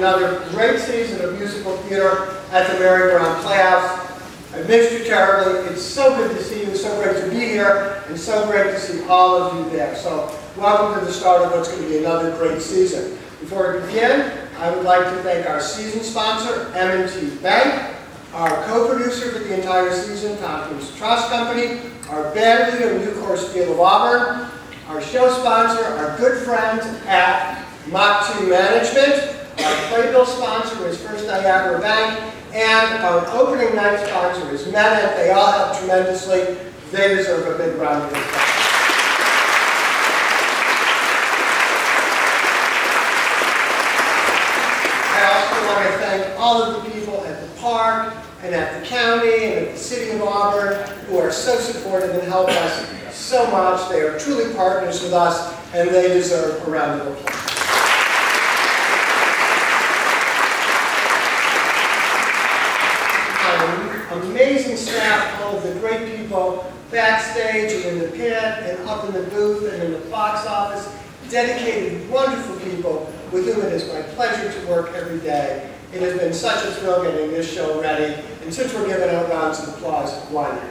another great season of musical theater at the Merry-Go-Round Playhouse. I've missed you terribly. It's so good to see you, so great here, and so great to see all of you there. So welcome to the start of what's going to be another great season. Before we begin, I would like to thank our season sponsor, M&T Bank, our co-producer for the entire season, Tompkins Trust Company, our band leader, Nucor Steel of Auburn, our show sponsor, our good friends at Mach 2 Management, our playbill sponsor is First Niagara Bank, and our opening night sponsor is Meta. They all help tremendously. They deserve a big round of applause. I also want to thank all of the people at the park and at the county and at the city of Auburn who are so supportive and help us so much. They are truly partners with us and they deserve a round of applause. Um, amazing staff, all of the great people backstage and in the pit and up in the booth and in the box office, dedicated, wonderful people with whom it is my pleasure to work every day. It has been such a thrill getting this show ready, and since we're giving out rounds of applause, why not?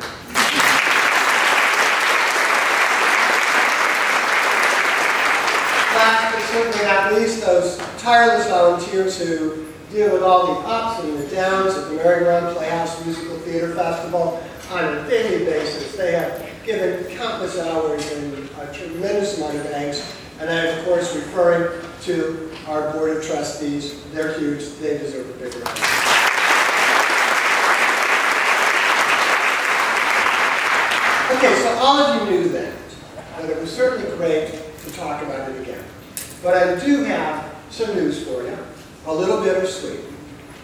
Last but certainly not least, those tireless volunteers who deal with all the ups and the downs of the Merry-Go-Round Playhouse Musical Theater Festival on a daily basis. They have given countless hours and a tremendous amount of thanks. And I am, of course, referring to our Board of Trustees. They're huge. They deserve a big round. Okay, so all of you knew that, but it was certainly great to talk about it again. But I do have some news for you, a little bittersweet.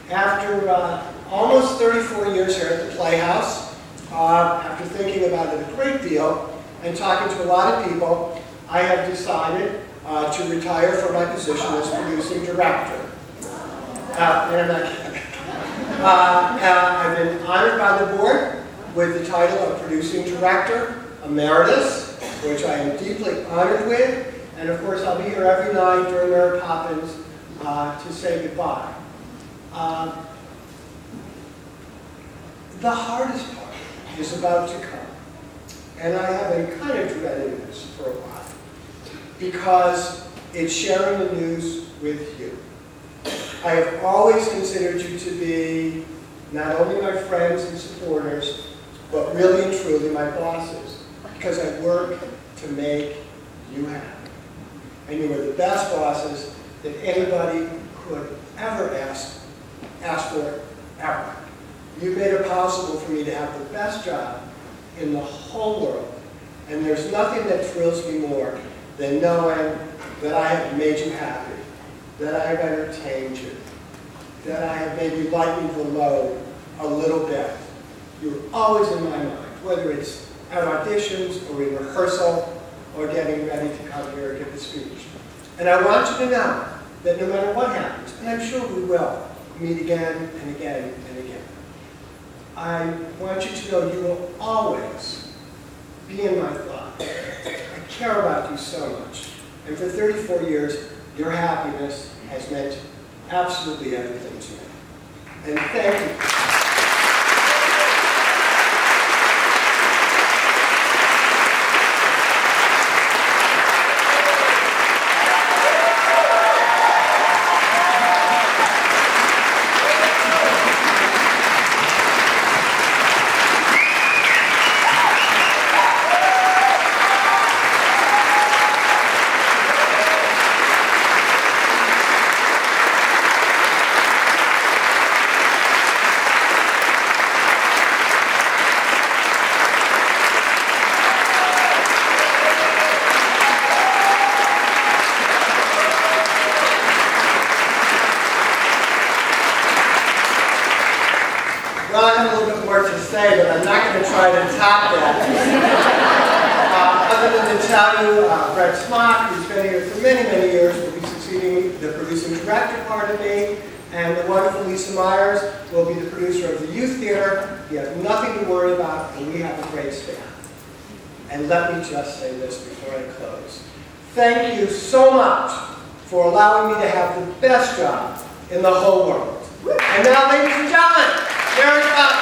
After uh, almost 34 years here at the Playhouse, uh, after thinking about it a great deal and talking to a lot of people, I have decided uh, to retire from my position as producing director. Uh, and I'm not kidding. I've been honored by the board with the title of Producing Director Emeritus, which I am deeply honored with. And of course, I'll be here every night during Mary Poppins uh, to say goodbye. Uh, the hardest part is about to come. And I have been kind of dreading this for a while because it's sharing the news with you. I have always considered you to be not only my friends and supporters, but really and truly my bosses, because I work to make you happy. And you are the best bosses that anybody could ever ask, ask for, ever. You made it possible for me to have the best job in the whole world. And there's nothing that thrills me more than knowing that I have made you happy, that I have entertained you, that I have maybe lightened the load a little bit. You're always in my mind, whether it's at auditions or in rehearsal or getting ready to come here and give a speech. And I want you to know that no matter what happens, and I'm sure we will meet again and again and again, I want you to know you will always be in my thoughts. I care about you so much. And for 34 years, your happiness has meant absolutely everything to me. And thank you. Going to try to top that. Uh, other than to tell you, uh, Brett Smock, who's been here for many, many years, will be succeeding the producing director part of me, and the wonderful Lisa Myers will be the producer of the youth theater. He has nothing to worry about, and we have a great staff. And let me just say this before I close. Thank you so much for allowing me to have the best job in the whole world. And now, ladies and gentlemen, Derek Fox. Uh,